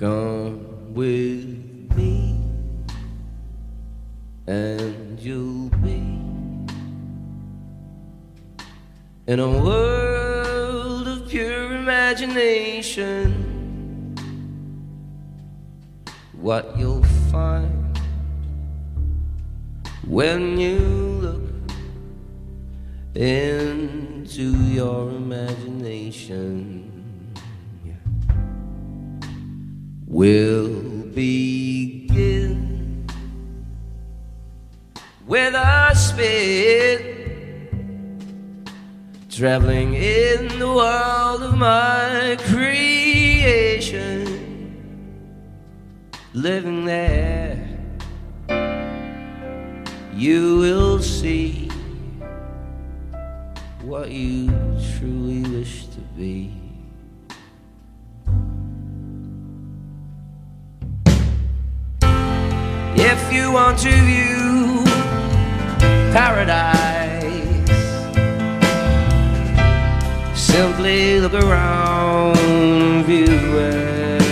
Come with me, and you'll be in a world of pure imagination. What you'll find when you look into your imagination will begin with a spit traveling in the world of my creation living there. You will see what you truly if you want to view paradise. Simply look around view it.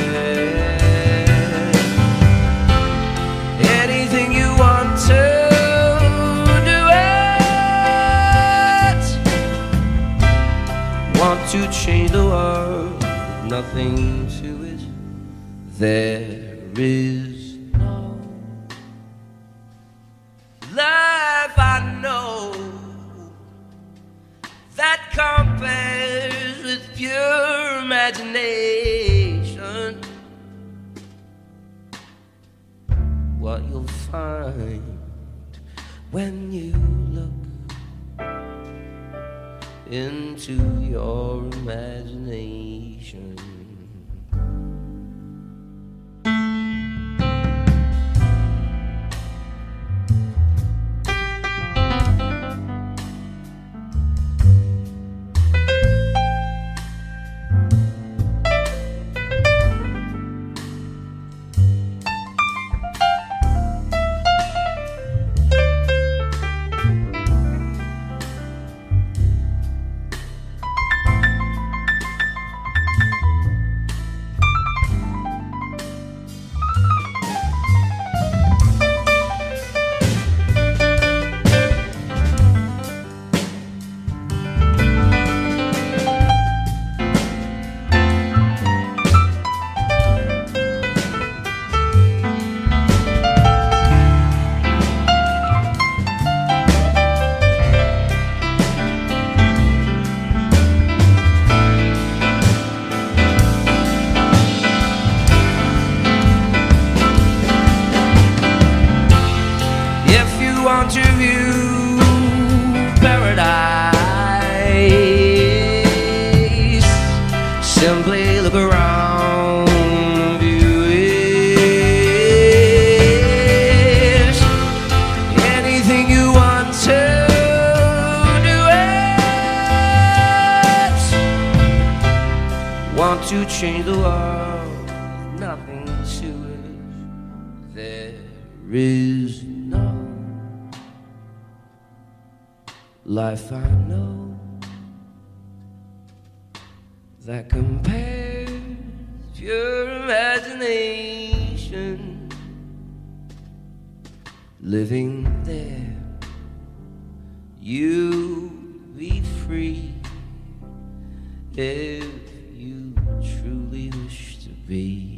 Anything you want to do it. Want to change the world, nothing to it. There is that compares with pure imagination. What you'll find when you look into your imagination. Simply look around, view it. Anything you want to do it. Want to change the world, nothing to it. There is no life I know that compares pure imagination living there. You be free if you truly wish to be.